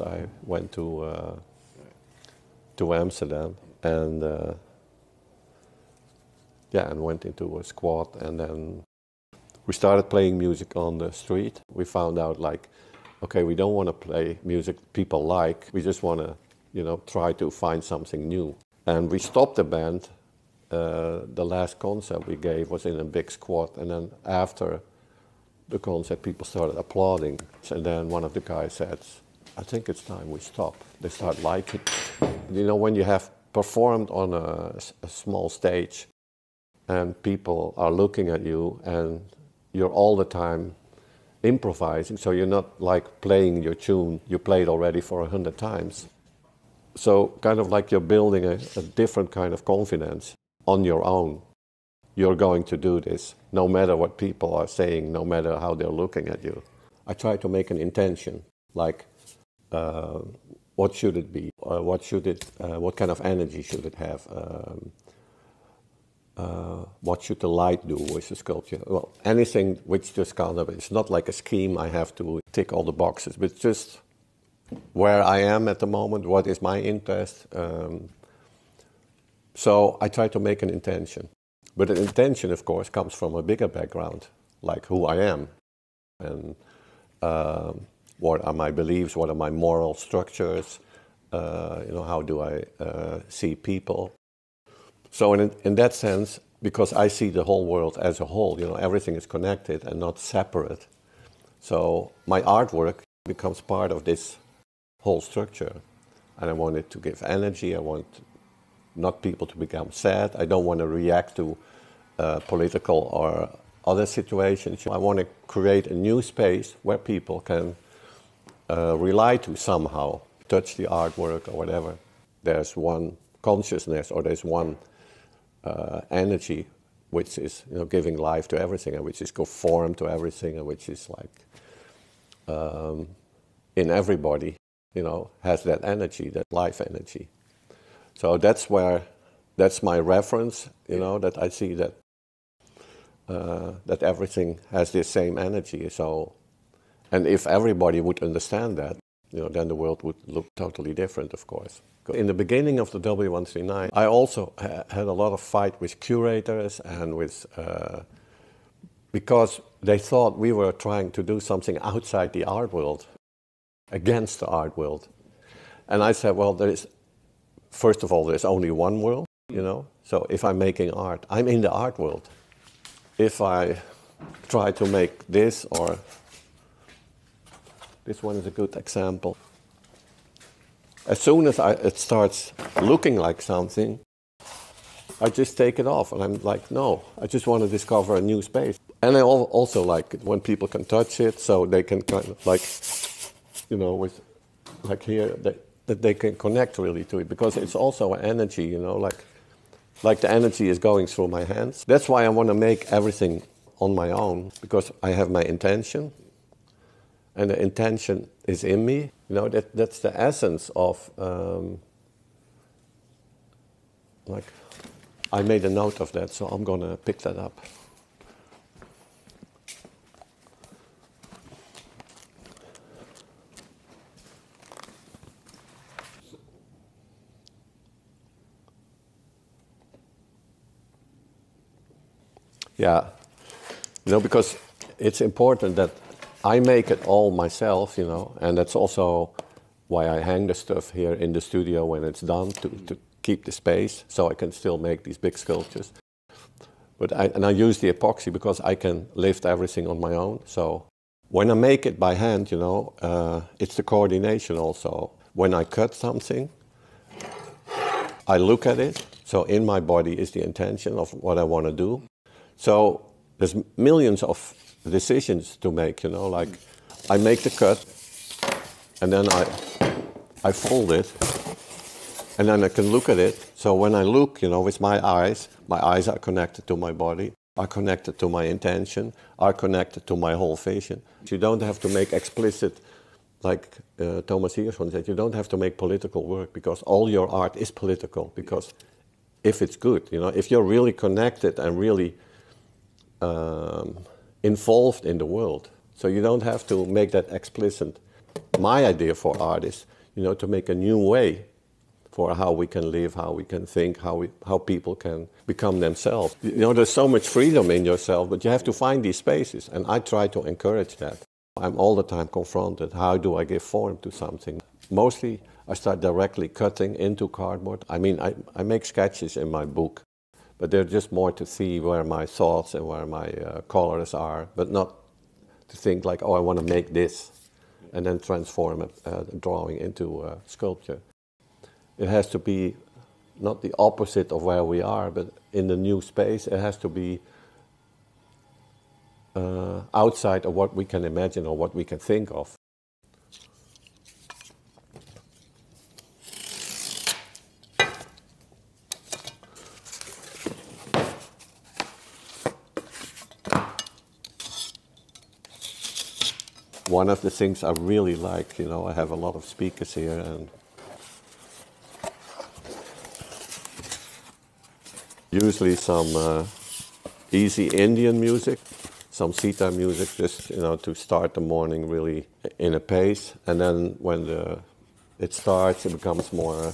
I went to uh, to Amsterdam and uh, yeah, and went into a squad, and then we started playing music on the street. We found out like, okay, we don't want to play music people like. We just want to, you know, try to find something new. And we stopped the band. Uh, the last concert we gave was in a big squad, and then after the concert, people started applauding. And then one of the guys said, I think it's time we stop. They start liking. You know, when you have performed on a, a small stage and people are looking at you and you're all the time improvising, so you're not like playing your tune you played already for a hundred times. So, kind of like you're building a, a different kind of confidence on your own. You're going to do this no matter what people are saying, no matter how they're looking at you. I try to make an intention, like what should it be? Uh, what should it? Uh, what kind of energy should it have? Um, uh, what should the light do with the sculpture? Well, anything which just kind of it's not like a scheme. I have to tick all the boxes, but just where I am at the moment. What is my interest? Um, so I try to make an intention, but an intention, of course, comes from a bigger background, like who I am, and. Um, what are my beliefs? What are my moral structures? Uh, you know, how do I uh, see people? So in, in that sense, because I see the whole world as a whole, you know, everything is connected and not separate. So my artwork becomes part of this whole structure. And I want it to give energy. I want not people to become sad. I don't want to react to uh, political or other situations. I want to create a new space where people can uh, rely to somehow, touch the artwork or whatever. There's one consciousness or there's one uh, energy which is you know giving life to everything and which is conformed to everything and which is like um, in everybody you know has that energy that life energy so that's where that's my reference you know that i see that uh, that everything has this same energy so and if everybody would understand that, you know, then the world would look totally different, of course. In the beginning of the W139, I also ha had a lot of fight with curators and with, uh, because they thought we were trying to do something outside the art world, against the art world. And I said, well, there is, first of all, there's only one world, you know? So if I'm making art, I'm in the art world. If I try to make this or this one is a good example. As soon as I, it starts looking like something, I just take it off and I'm like, no, I just want to discover a new space. And I also like it when people can touch it so they can kind of like, you know, with like here, that, that they can connect really to it because it's also energy, you know, like, like the energy is going through my hands. That's why I want to make everything on my own because I have my intention and the intention is in me. You know, that, that's the essence of, um, like, I made a note of that, so I'm going to pick that up. Yeah, you know, because it's important that I make it all myself, you know, and that's also why I hang the stuff here in the studio when it's done to, to keep the space so I can still make these big sculptures. But I, and I use the epoxy because I can lift everything on my own. So when I make it by hand, you know, uh, it's the coordination also. When I cut something, I look at it. So in my body is the intention of what I want to do. So there's millions of decisions to make, you know, like I make the cut and then I, I fold it and then I can look at it. So when I look, you know, with my eyes, my eyes are connected to my body, are connected to my intention, are connected to my whole vision. You don't have to make explicit, like uh, Thomas Hirschhorn said, you don't have to make political work because all your art is political. Because if it's good, you know, if you're really connected and really um, involved in the world. So you don't have to make that explicit. my idea for art is, you know, to make a new way for how we can live, how we can think, how we, how people can become themselves. You know, there's so much freedom in yourself, but you have to find these spaces, and I try to encourage that. I'm all the time confronted. How do I give form to something? Mostly, I start directly cutting into cardboard. I mean, I, I make sketches in my book, but they're just more to see where my thoughts and where my uh, colors are, but not to think like, oh, I want to make this and then transform a, a drawing into a sculpture. It has to be not the opposite of where we are, but in the new space, it has to be uh, outside of what we can imagine or what we can think of. One of the things I really like, you know, I have a lot of speakers here and usually some uh, easy Indian music, some sitar music, just you know to start the morning really in a pace, and then when the it starts, it becomes more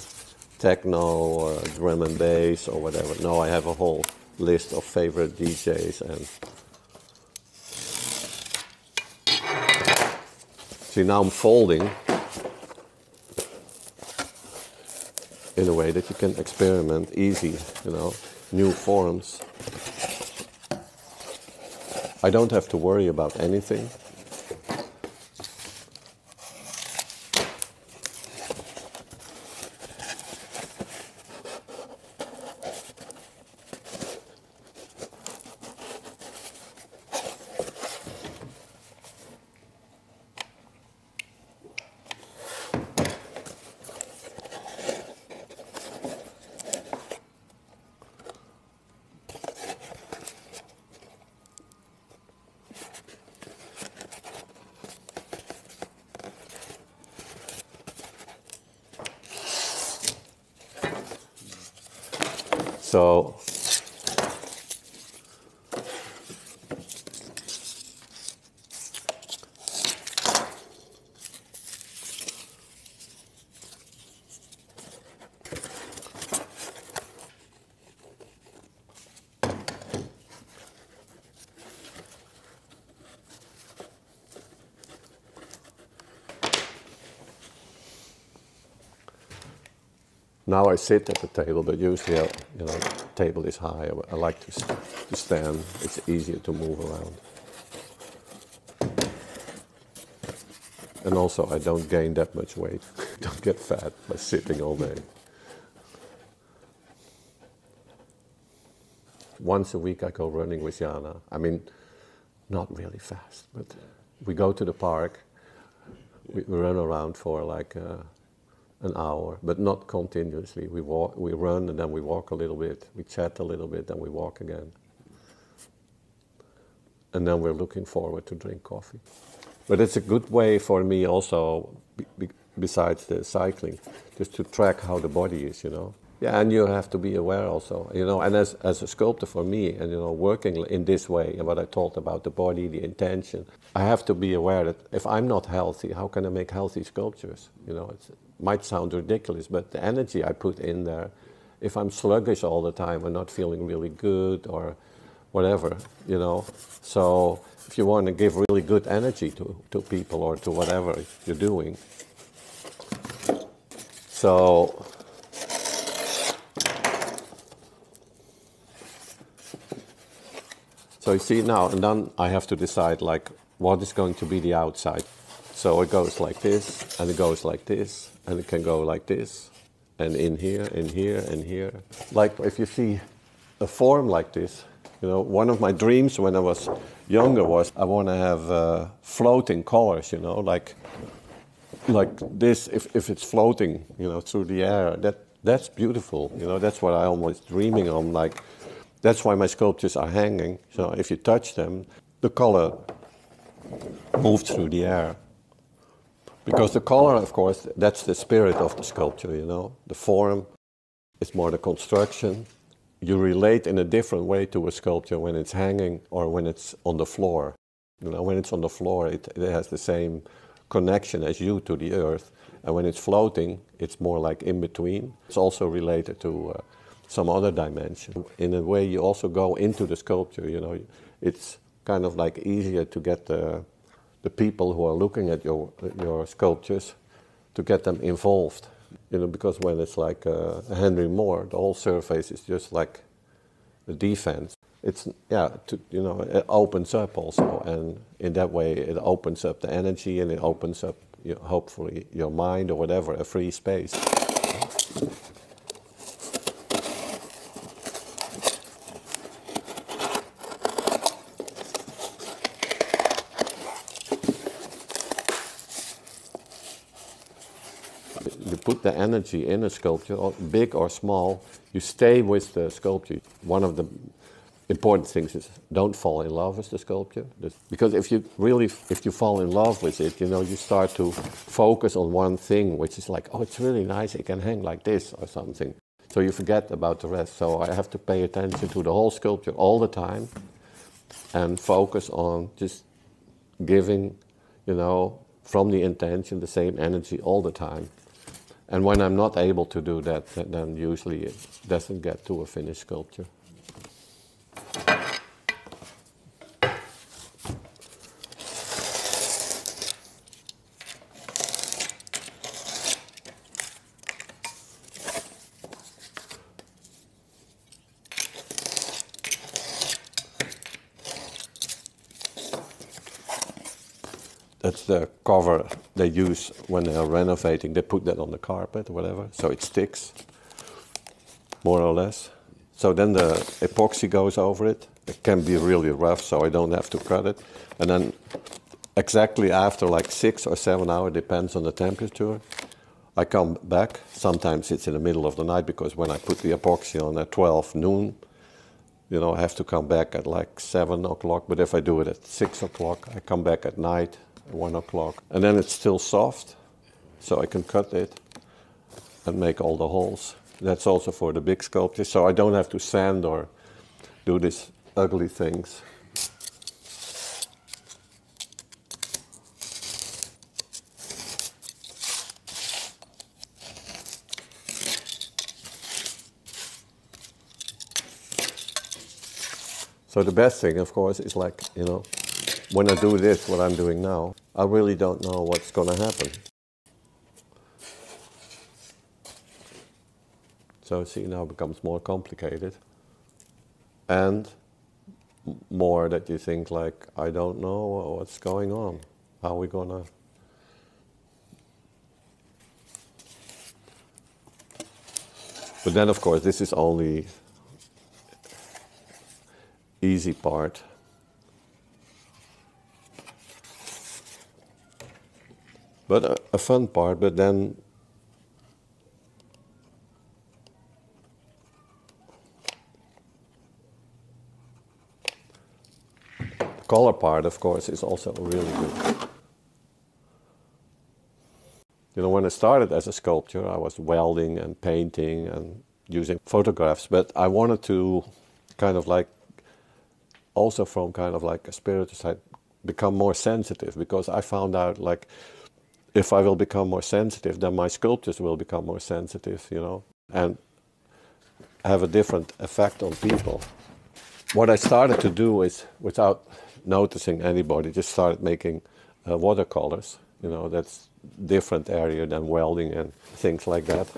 techno or drum and bass or whatever. No, I have a whole list of favorite DJs and. See now I'm folding in a way that you can experiment easy, you know new forms. I don't have to worry about anything. So Now I sit at the table, but usually, I, you know, table is high. I, I like to, to stand. It's easier to move around. And also, I don't gain that much weight. don't get fat by sitting all day. Once a week, I go running with Jana. I mean, not really fast, but we go to the park. We, we run around for like. Uh, an hour, but not continuously. We walk, we run, and then we walk a little bit. We chat a little bit, then we walk again. And then we're looking forward to drink coffee. But it's a good way for me also, be, besides the cycling, just to track how the body is, you know. Yeah, and you have to be aware also, you know. And as, as a sculptor, for me, and you know, working in this way, and what I talked about the body, the intention, I have to be aware that if I'm not healthy, how can I make healthy sculptures? You know, it's, might sound ridiculous, but the energy I put in there, if I'm sluggish all the time or not feeling really good or whatever, you know. So if you want to give really good energy to, to people or to whatever you're doing. So So you see now, and then I have to decide like what is going to be the outside. So it goes like this, and it goes like this, and it can go like this, and in here, in here, and here. Like if you see a form like this, you know, one of my dreams when I was younger was I want to have uh, floating colors, you know, like like this. If, if it's floating, you know, through the air, that that's beautiful. You know, that's what I'm always dreaming on. Like that's why my sculptures are hanging. So if you touch them, the color moves through the air. Because the color, of course, that's the spirit of the sculpture, you know. The form is more the construction. You relate in a different way to a sculpture when it's hanging or when it's on the floor. You know, when it's on the floor, it, it has the same connection as you to the earth. And when it's floating, it's more like in between. It's also related to uh, some other dimension. In a way, you also go into the sculpture. You know, it's kind of like easier to get the the people who are looking at your your sculptures to get them involved. You know, because when it's like uh, Henry Moore, the whole surface is just like a defense. It's yeah, to, you know, it opens up also, and in that way, it opens up the energy and it opens up, you know, hopefully, your mind or whatever, a free space. You put the energy in a sculpture, big or small, you stay with the sculpture. One of the important things is don't fall in love with the sculpture. Because if you really, if you fall in love with it, you know, you start to focus on one thing, which is like, oh, it's really nice, it can hang like this or something. So you forget about the rest. So I have to pay attention to the whole sculpture all the time and focus on just giving, you know, from the intention, the same energy all the time. And when I'm not able to do that, then usually it doesn't get to a finished sculpture. That's the cover they use when they are renovating. They put that on the carpet or whatever, so it sticks, more or less. So then the epoxy goes over it. It can be really rough, so I don't have to cut it. And then exactly after like six or seven hours, depends on the temperature, I come back. Sometimes it's in the middle of the night because when I put the epoxy on at 12 noon, you know, I have to come back at like seven o'clock. But if I do it at six o'clock, I come back at night one o'clock. And then it's still soft, so I can cut it and make all the holes. That's also for the big sculptures, so I don't have to sand or do these ugly things. So the best thing, of course, is like, you know, when I do this, what I'm doing now, I really don't know what's going to happen. So see, now becomes more complicated. And more that you think like, I don't know what's going on. How are we going to... But then, of course, this is only easy part. But a, a fun part, but then the color part, of course, is also really good. You know, when I started as a sculptor, I was welding and painting and using photographs, but I wanted to kind of like, also from kind of like a spiritual side, become more sensitive because I found out like if I will become more sensitive, then my sculptures will become more sensitive, you know, and have a different effect on people. What I started to do is, without noticing anybody, just started making uh, watercolors. You know, that's different area than welding and things like that.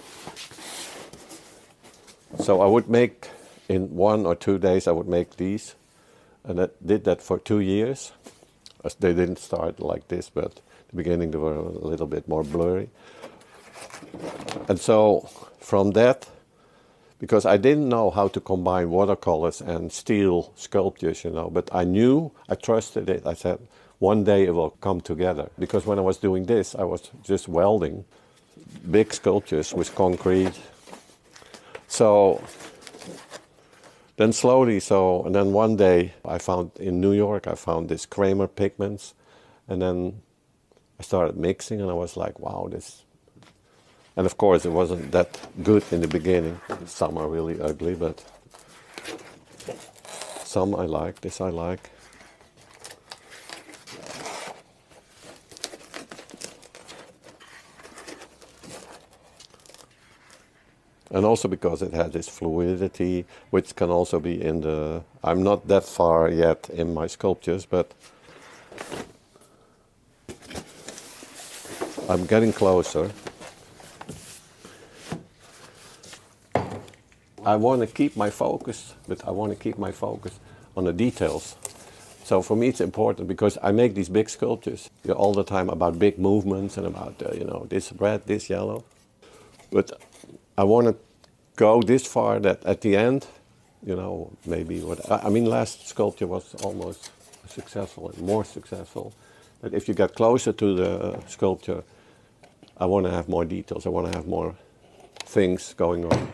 So I would make in one or two days. I would make these, and I did that for two years. They didn't start like this, but the beginning they were a little bit more blurry. And so from that, because I didn't know how to combine watercolors and steel sculptures, you know, but I knew, I trusted it. I said, one day it will come together. Because when I was doing this, I was just welding big sculptures with concrete. So then slowly, so, and then one day I found in New York, I found this Kremer pigments. And then I started mixing and I was like, wow, this. And of course, it wasn't that good in the beginning. Some are really ugly, but some I like, this I like. and also because it has this fluidity, which can also be in the. I'm not that far yet in my sculptures, but I'm getting closer. I want to keep my focus, but I want to keep my focus on the details. So for me, it's important because I make these big sculptures you know, all the time about big movements and about uh, you know this red, this yellow. But I want to go this far that at the end, you know, maybe what I mean, last sculpture was almost successful and more successful. But if you get closer to the sculpture, I want to have more details. I want to have more things going on.